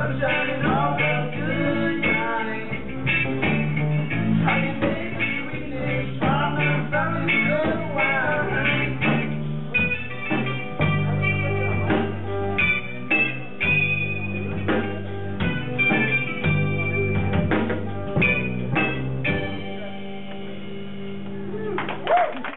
sunshine.